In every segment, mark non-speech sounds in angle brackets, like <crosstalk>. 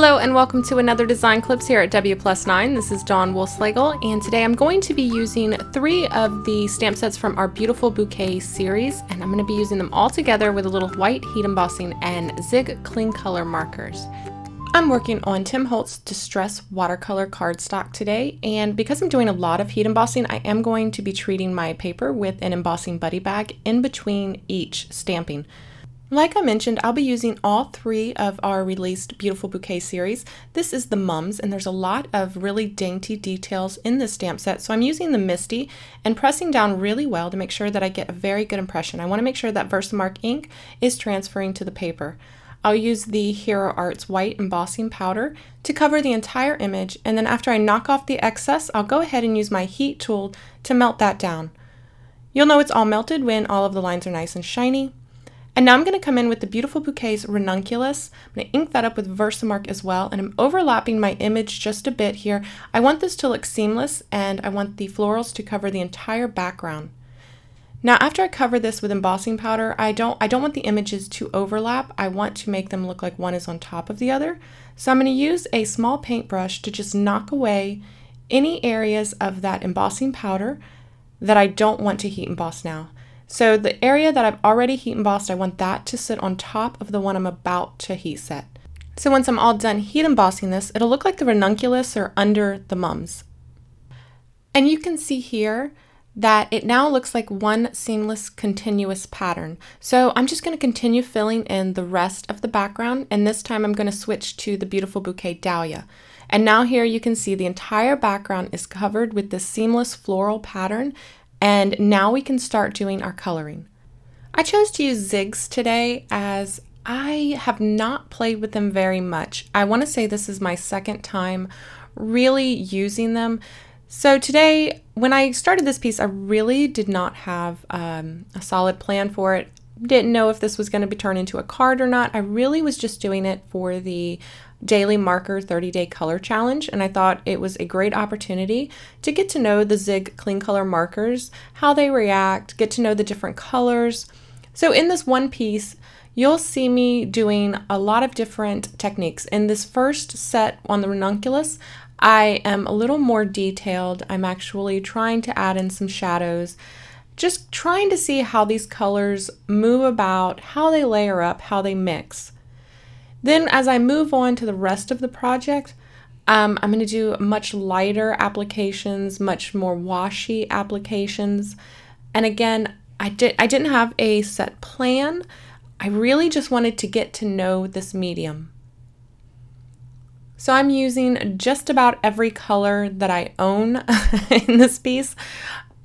Hello and welcome to another Design Clips here at W Plus 9. This is Dawn Woolslegel and today I'm going to be using three of the stamp sets from our Beautiful Bouquet series and I'm going to be using them all together with a little white heat embossing and Zig Clean Color markers. I'm working on Tim Holtz Distress Watercolor cardstock today and because I'm doing a lot of heat embossing I am going to be treating my paper with an embossing buddy bag in between each stamping. Like I mentioned, I'll be using all three of our released Beautiful Bouquet series. This is the Mums, and there's a lot of really dainty details in this stamp set, so I'm using the MISTI and pressing down really well to make sure that I get a very good impression. I want to make sure that Versamark ink is transferring to the paper. I'll use the Hero Arts white embossing powder to cover the entire image, and then after I knock off the excess, I'll go ahead and use my heat tool to melt that down. You'll know it's all melted when all of the lines are nice and shiny. And now I'm going to come in with the Beautiful Bouquets Ranunculus. I'm going to ink that up with Versamark as well, and I'm overlapping my image just a bit here. I want this to look seamless, and I want the florals to cover the entire background. Now after I cover this with embossing powder, I don't, I don't want the images to overlap. I want to make them look like one is on top of the other. So I'm going to use a small paintbrush to just knock away any areas of that embossing powder that I don't want to heat emboss now. So the area that I've already heat embossed, I want that to sit on top of the one I'm about to heat set. So once I'm all done heat embossing this, it'll look like the ranunculus or under the mums. And you can see here that it now looks like one seamless continuous pattern. So I'm just going to continue filling in the rest of the background and this time I'm going to switch to the Beautiful Bouquet Dahlia. And now here you can see the entire background is covered with this seamless floral pattern and now we can start doing our coloring. I chose to use Zigs today as I have not played with them very much. I want to say this is my second time really using them. So today, when I started this piece, I really did not have um, a solid plan for it. Didn't know if this was going to be turned into a card or not. I really was just doing it for the daily marker 30 day color challenge and I thought it was a great opportunity to get to know the Zig Clean color markers, how they react, get to know the different colors. So in this one piece, you'll see me doing a lot of different techniques. In this first set on the ranunculus, I am a little more detailed. I'm actually trying to add in some shadows, just trying to see how these colors move about, how they layer up, how they mix. Then as I move on to the rest of the project, um, I'm going to do much lighter applications, much more washy applications. And again, I, did, I didn't have a set plan. I really just wanted to get to know this medium. So I'm using just about every color that I own <laughs> in this piece.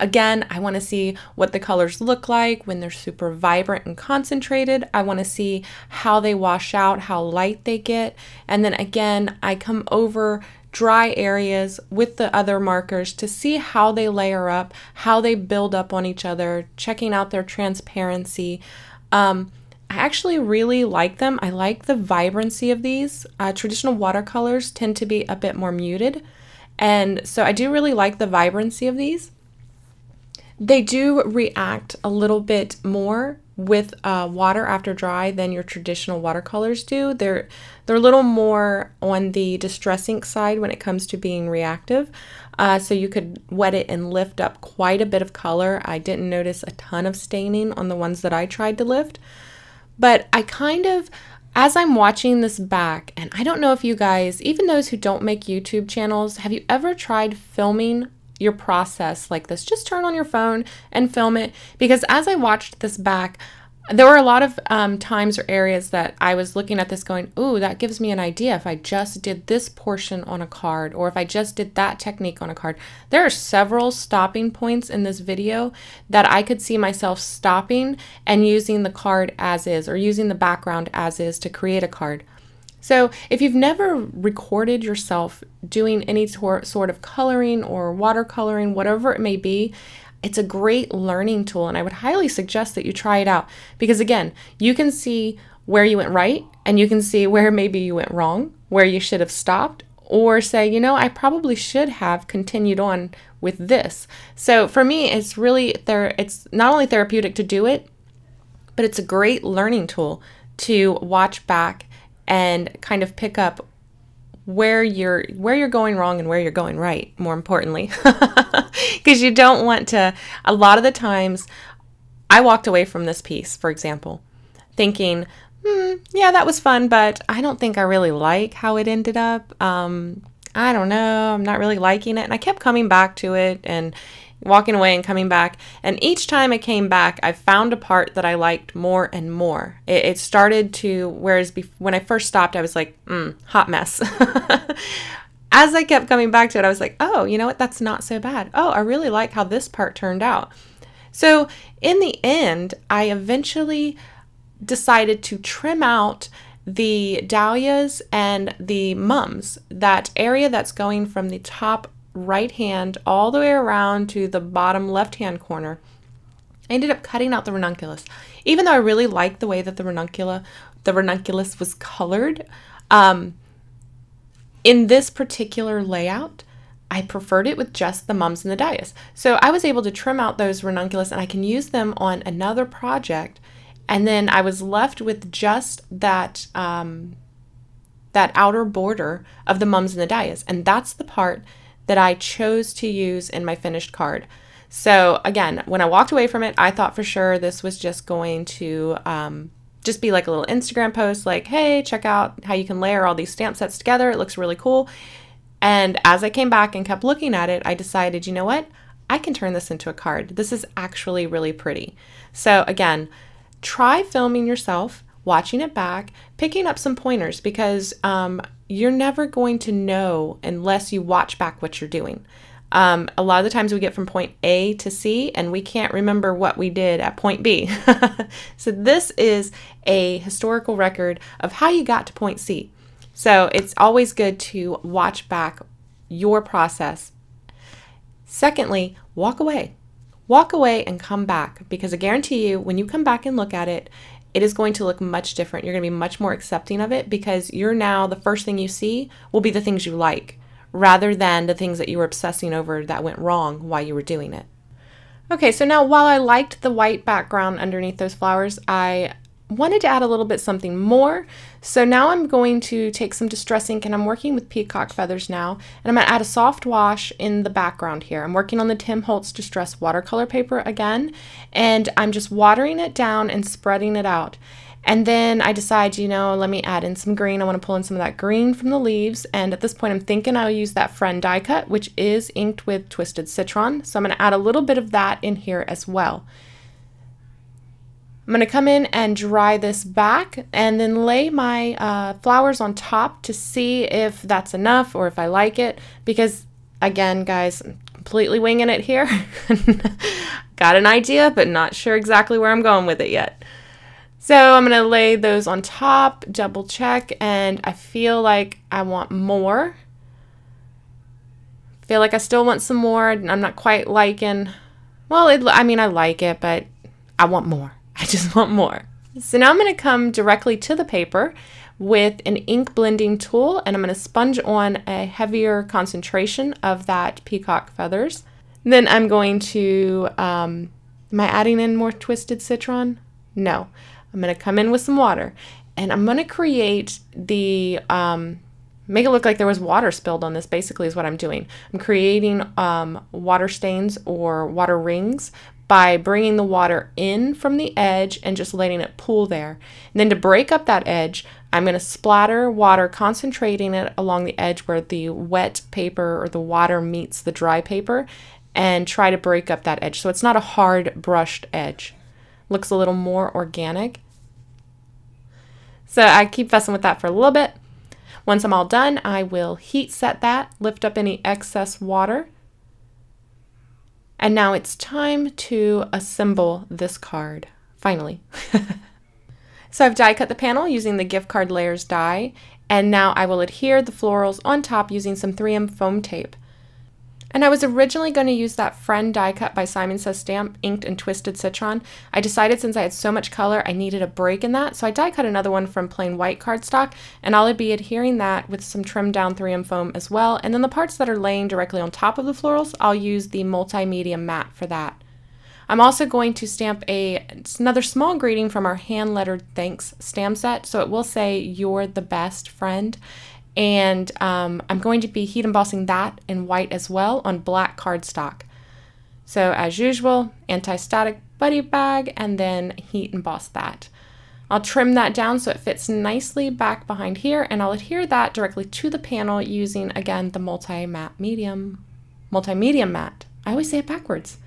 Again, I want to see what the colors look like when they're super vibrant and concentrated. I want to see how they wash out, how light they get. And then again, I come over dry areas with the other markers to see how they layer up, how they build up on each other, checking out their transparency. Um, I actually really like them. I like the vibrancy of these. Uh, traditional watercolors tend to be a bit more muted. And so I do really like the vibrancy of these. They do react a little bit more with uh, water after dry than your traditional watercolors do. They're they're a little more on the distress ink side when it comes to being reactive. Uh, so you could wet it and lift up quite a bit of color. I didn't notice a ton of staining on the ones that I tried to lift, but I kind of as I'm watching this back, and I don't know if you guys, even those who don't make YouTube channels, have you ever tried filming your process like this. Just turn on your phone and film it because as I watched this back, there were a lot of um, times or areas that I was looking at this going, ooh, that gives me an idea if I just did this portion on a card or if I just did that technique on a card. There are several stopping points in this video that I could see myself stopping and using the card as is or using the background as is to create a card. So, if you've never recorded yourself doing any sort of coloring or watercoloring, whatever it may be, it's a great learning tool, and I would highly suggest that you try it out because, again, you can see where you went right and you can see where maybe you went wrong, where you should have stopped, or say, you know, I probably should have continued on with this. So, for me, it's really there, it's not only therapeutic to do it, but it's a great learning tool to watch back and kind of pick up where you're where you're going wrong and where you're going right more importantly. <laughs> Because you don't want to a lot of the times i walked away from this piece for example thinking hmm, yeah that was fun but i don't think i really like how it ended up. Um, i don't know i'm not really liking it. And i kept coming back to it and walking away and coming back. And each time I came back, I found a part that I liked more and more. It, it started to, whereas bef- when I first stopped, I was like, mm, hot mess. <laughs> As I kept coming back to it, I was like, oh, you know what? That's not so bad. Oh, I really like how this part turned out. So in the end, I eventually decided to trim out the dahlias and the mums, that area that's going from the top right hand all the way around to the bottom left hand corner. I ended up cutting out the ranunculus. Even though I really liked the way that the ranuncula, the ranunculus was colored, um, in this particular layout, I preferred it with just the mums and the dais. So I was able to trim out those ranunculus and I can use them on another project. And then I was left with just that um, that outer border of the mums and the dais. And that's the part that I chose to use in my finished card. So again, when I walked away from it, I thought for sure this was just going to um, just be like a little Instagram post like, hey, check out how you can layer all these stamp sets together. It looks really cool. And as I came back and kept looking at it, I decided, you know what? I can turn this into a card. This is actually really pretty. So again, try filming yourself, watching it back, picking up some pointers because um, you're never going to know unless you watch back what you're doing. Um, a lot of the times we get from point A to C and we can't remember what we did at point B. <laughs> so, this is a historical record of how you got to point C. So, it's always good to watch back your process. Secondly, walk away. Walk away and come back because I guarantee you, when you come back and look at it, it is going to look much different. You're going to be much more accepting of it because you're now the first thing you see will be the things you like rather than the things that you were obsessing over that went wrong while you were doing it. Okay, so now while I liked the white background underneath those flowers, I wanted to add a little bit something more. So now I'm going to take some Distress ink and I'm working with peacock feathers now. And I'm going to add a soft wash in the background here. I'm working on the Tim Holtz Distress watercolor paper again. And I'm just watering it down and spreading it out. And then I decide, you know, let me add in some green. I want to pull in some of that green from the leaves. And at this point, I'm thinking I'll use that Friend die cut, which is inked with Twisted Citron. So I'm going to add a little bit of that in here as well. I'm going to come in and dry this back and then lay my uh, flowers on top to see if that's enough or if I like it. Because again guys I'm completely winging it here. <laughs> Got an idea but not sure exactly where I'm going with it yet. So I'm going to lay those on top double check and I feel like I want more. Feel like I still want some more. I'm not quite liking well it, I mean I like it but I want more I just <laughs> want more. So now I'm going to come directly to the paper with an ink blending tool and I'm going to sponge on a heavier concentration of that peacock feathers. Then I'm going to, um, am I adding in more twisted citron? No. I'm going to come in with some water and I'm going to create the, um, make it look like there was water spilled on this basically is what I'm doing. I'm creating um, water stains or water rings by bringing the water in from the edge and just letting it pool there. And then to break up that edge, I'm going to splatter water, concentrating it along the edge where the wet paper or the water meets the dry paper and try to break up that edge. So it's not a hard brushed edge. Looks a little more organic. So I keep fussing with that for a little bit. Once I'm all done, I will heat set that, lift up any excess water, and now it's time to assemble this card, finally. <laughs> so I've die cut the panel using the gift card layers die, and now I will adhere the florals on top using some 3M foam tape. And I was originally going to use that Friend die cut by Simon Says Stamp, inked and twisted citron. I decided since I had so much color, I needed a break in that, so I die cut another one from plain white cardstock, and I'll be adhering that with some trimmed down 3M foam as well. And then the parts that are laying directly on top of the florals, I'll use the multimedia matte for that. I'm also going to stamp a another small greeting from our hand lettered thanks stamp set. So it will say, You're the best friend And um, I'm going to be heat embossing that in white as well on black cardstock. So as usual, anti-static buddy bag and then heat emboss that. I'll trim that down so it fits nicely back behind here and I'll adhere that directly to the panel using again the multi-matte medium, multi-medium matte. I always say it backwards.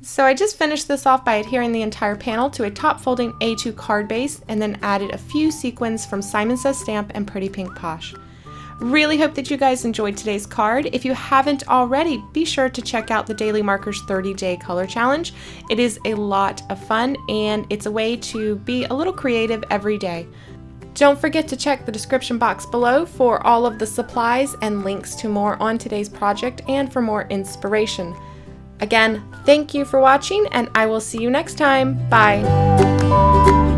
So I just finished this off by adhering the entire panel to a top folding A2 card base and then added a few sequins from Simon Says Stamp and Pretty Pink Posh. Really hope that you guys enjoyed today's card. If you haven't already, be sure to check out the Daily Markers 30 Day Color Challenge. It is a lot of fun and it's a way to be a little creative every day. Don't forget to check the description box below for all of the supplies and links to more on today's project and for more inspiration. Again, thank you for watching and I will see you next time. Bye!